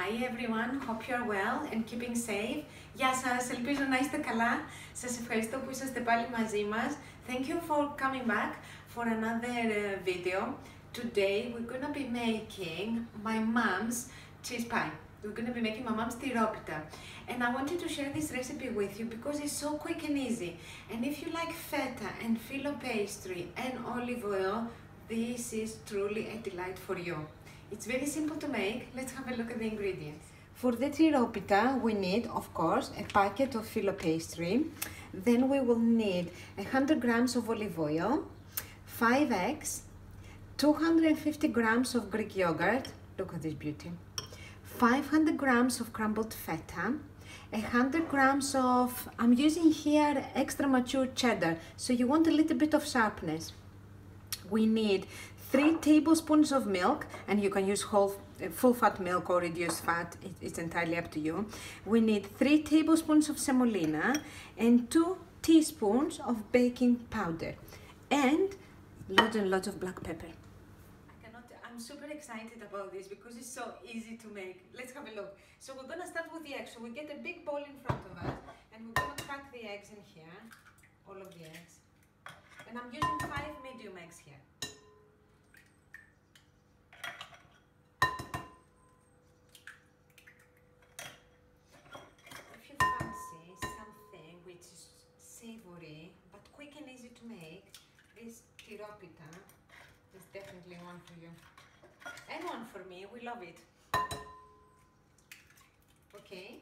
Hi everyone, hope you are well and keeping safe. Γεια σας, ελπίζω να είστε καλά. Σας ευχαριστώ που είσαστε πάλι μαζί μας. Thank you for coming back for another uh, video. Today we're gonna be making my mom's cheese pie. We're gonna be making my mom's tiropita. And I wanted to share this recipe with you because it's so quick and easy. And if you like feta and filo pastry and olive oil, this is truly a delight for you. It's very simple to make. Let's have a look at the ingredients. For the tiropita, we need, of course, a packet of filo pastry. Then we will need 100 grams of olive oil, 5 eggs, 250 grams of Greek yogurt. Look at this beauty. 500 grams of crumbled feta, 100 grams of, I'm using here extra mature cheddar, so you want a little bit of sharpness. We need three tablespoons of milk, and you can use whole uh, full fat milk or reduced fat, it, it's entirely up to you. We need three tablespoons of semolina and two teaspoons of baking powder and lots and lots of black pepper. I cannot, I'm super excited about this because it's so easy to make. Let's have a look. So we're gonna start with the eggs. So we get a big bowl in front of us and we're gonna crack the eggs in here, all of the eggs. And I'm using five medium eggs here. Savory but quick and easy to make, this tiropita is definitely one for you. And one for me, we love it. Okay,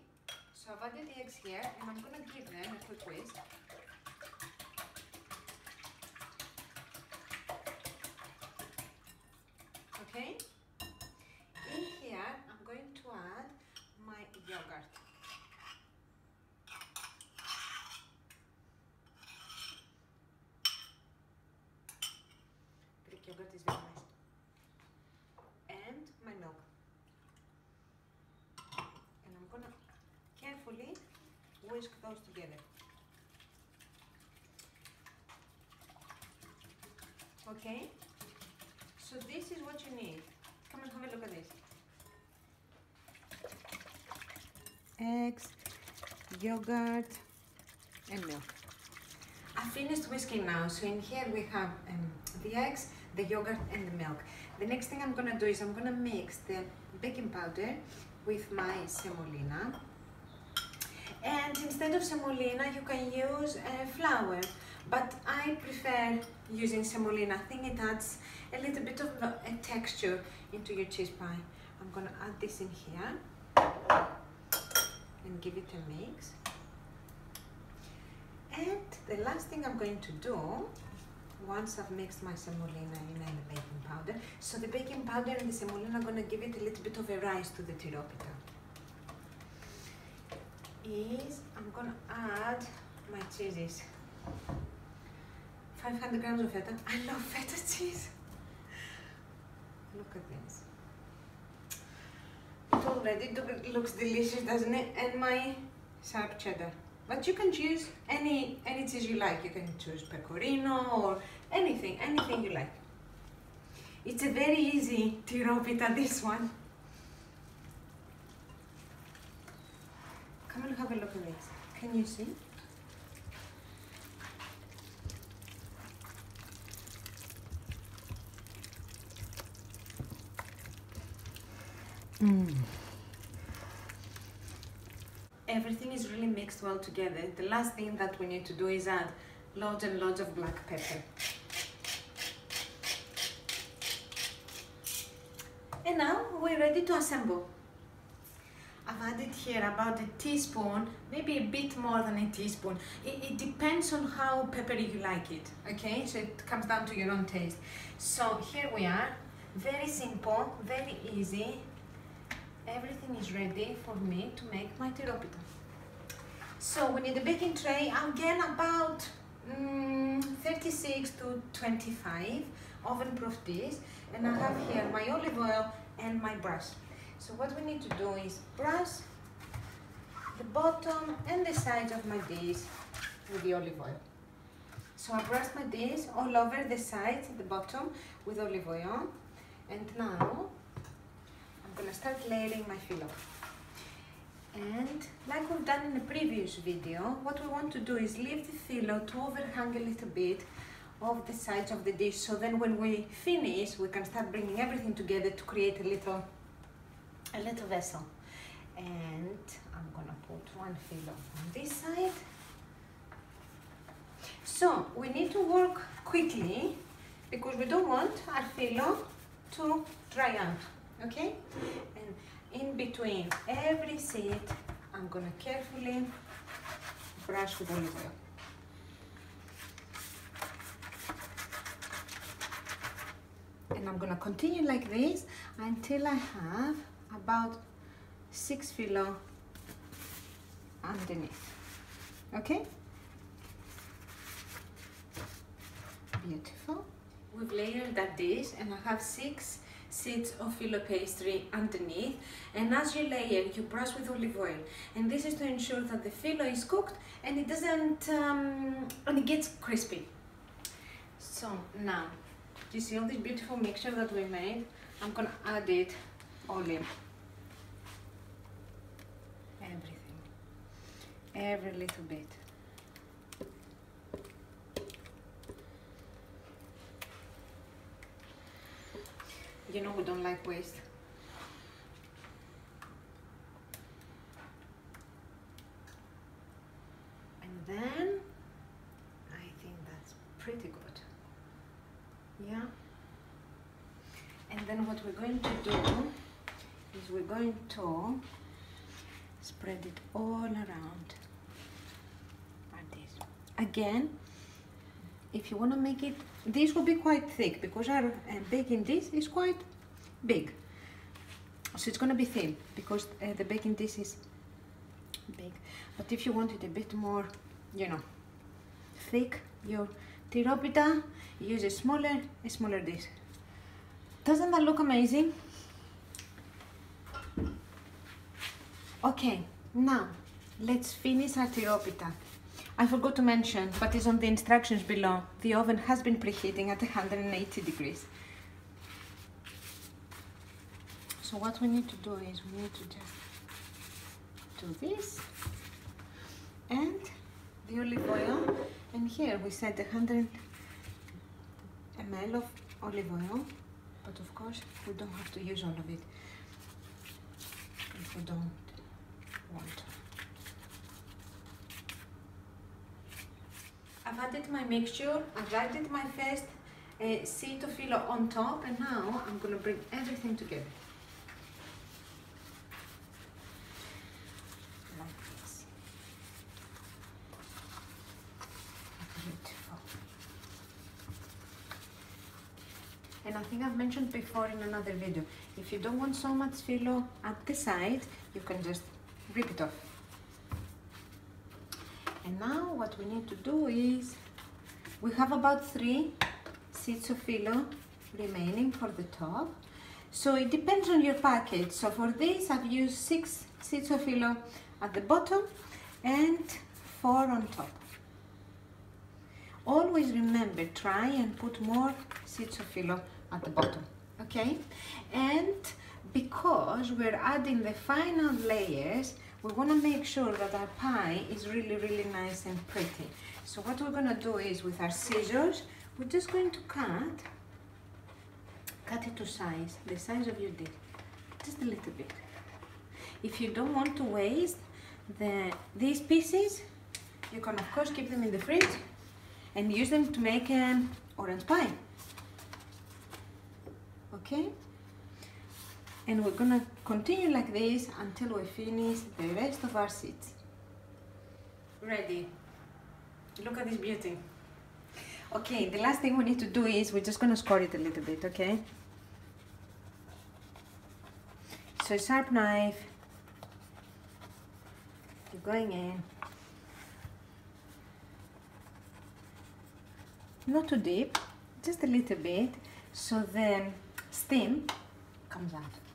so I've added the eggs here and I'm gonna give them a quick whisk. Okay, in here I'm going to add my yogurt. Greek yogurt is very nice. And my milk. And I'm gonna carefully whisk those together. Okay? So this is what you need. Come and have a look at this. Eggs, yogurt, and milk. I finished whisking now, so in here we have um, the eggs, the yogurt and the milk. The next thing I'm gonna do is I'm gonna mix the baking powder with my semolina. And instead of semolina, you can use uh, flour, but I prefer using semolina. I think it adds a little bit of a texture into your cheese pie. I'm gonna add this in here and give it a mix. And the last thing I'm going to do, once I've mixed my semolina in and the baking powder, so the baking powder and the semolina are going to give it a little bit of a rise to the tiropita. Is I'm to add my cheeses. 500 grams of feta. I love feta cheese. Look at this. It already looks delicious, doesn't it? And my sharp cheddar. But you can choose any any cheese you like. You can choose pecorino or anything, anything you like. It's a very easy tiropita, this one. Come and have a look at this. Can you see? Hmm. Everything is really mixed well together. The last thing that we need to do is add loads and loads of black pepper. And now we're ready to assemble. I've added here about a teaspoon, maybe a bit more than a teaspoon. It, it depends on how peppery you like it, okay? So it comes down to your own taste. So here we are, very simple, very easy. Everything is ready for me to make my tiropita. So we need a baking tray, again about mm, 36 to 25 oven proof this. And I have here my olive oil and my brush. So what we need to do is brush the bottom and the sides of my dish with the olive oil. So I brush my dish all over the sides, the bottom with olive oil. And now I'm gonna start layering my filo. And like we've done in the previous video, what we want to do is leave the filo to overhang a little bit of the sides of the dish so then when we finish we can start bringing everything together to create a little a little vessel. And I'm gonna put one filo on this side. So we need to work quickly because we don't want our filo to dry out okay? And in between every seed I'm gonna carefully brush with olive oil. And I'm gonna continue like this until I have about six filo underneath. Okay? Beautiful. We've layered that dish and I have six seeds of filo pastry underneath. And as you layer you brush with olive oil. And this is to ensure that the filo is cooked and it doesn't um, and it gets crispy. So now you see all this beautiful mixture that we made? I'm gonna add it all in. Everything. Every little bit. You know we don't like waste. And then I think that's pretty good yeah and then what we're going to do is we're going to spread it all around. Like this. Again if you want to make it this will be quite thick because our uh, baking dish is quite big. So it's going to be thin because uh, the baking dish is big. But if you want it a bit more you know thick your Tiropita, use a smaller, a smaller dish. Doesn't that look amazing? Okay, now let's finish our tiropita. I forgot to mention, but it's on the instructions below. The oven has been preheating at 180 degrees. So what we need to do is we need to just do this and the olive oil and here we set 100 ml of olive oil but of course we don't have to use all of it if we don't want. I've added my mixture, I've added my first uh, filo on top and now I'm going to bring everything together. and I think I've mentioned before in another video if you don't want so much filo at the side you can just rip it off. And now what we need to do is we have about three seeds of filo remaining for the top. So it depends on your package. So for this I've used six seeds of filo at the bottom and four on top. Always remember try and put more seeds of filo at the bottom okay? And because we're adding the final layers we want to make sure that our pie is really really nice and pretty. So what we're going to do is with our scissors we're just going to cut cut it to size the size of your dish just a little bit. If you don't want to waste the these pieces you can of course keep them in the fridge and use them to make an orange pie. Okay and we're gonna continue like this until we finish the rest of our seeds ready. Look at this beauty. Okay the last thing we need to do is we're just gonna score it a little bit okay? So a sharp knife. You're going in. Not too deep just a little bit. So then steam comes out.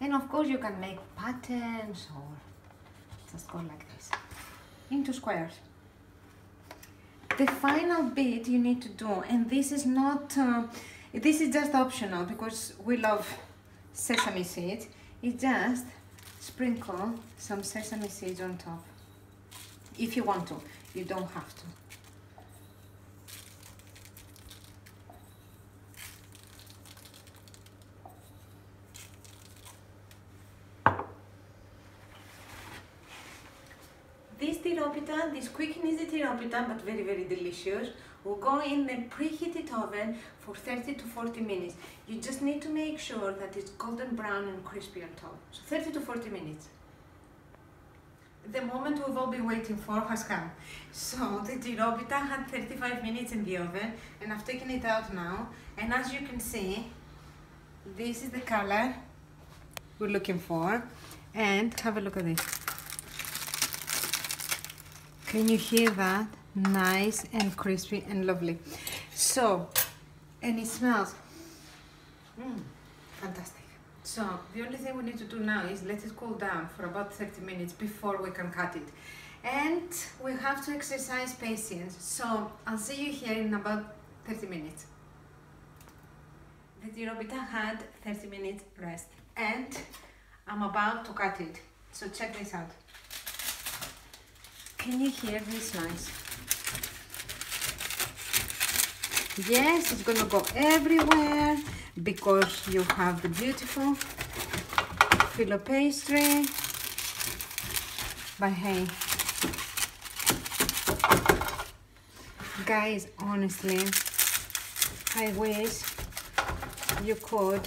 And of course you can make patterns or just go like this into squares. The final bit you need to do, and this is not, uh, this is just optional because we love sesame seeds is just sprinkle some sesame seeds on top. If you want to, you don't have to. This this quick and easy to tiropita, but very, very delicious, will go in the preheated oven for 30 to 40 minutes. You just need to make sure that it's golden brown and crispy on top. So 30 to 40 minutes. The moment we've all been waiting for has come. So the tiropita had 35 minutes in the oven and I've taken it out now. And as you can see, this is the color we're looking for. And have a look at this. Can you hear that? Nice and crispy and lovely. So, and it smells mm, fantastic. So, the only thing we need to do now is let it cool down for about 30 minutes before we can cut it. And we have to exercise patience. So, I'll see you here in about 30 minutes. The tiropita had 30 minutes rest and I'm about to cut it. So check this out. Can you hear this noise? Yes, it's gonna go everywhere because you have the beautiful filo pastry. But hey, guys, honestly, I wish you could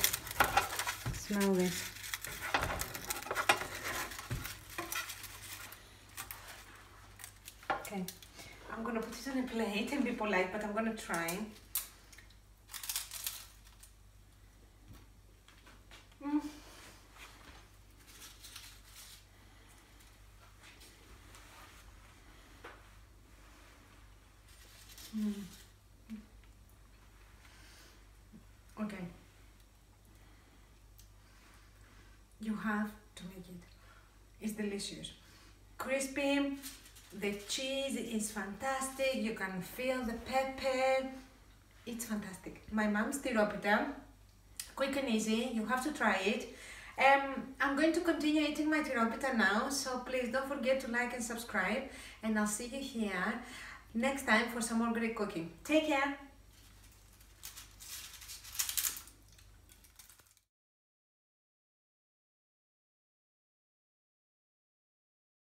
smell this. Okay, I'm gonna put it and polite, but I'm gonna try. Mm. Mm. Okay. You have to make it. It's delicious. Crispy, the cheese is fantastic. You can feel the pepper. It's fantastic. My mom's tiropita, quick and easy. You have to try it. Um, I'm going to continue eating my tiropita now, so please don't forget to like and subscribe. And I'll see you here next time for some more great cooking. Take care.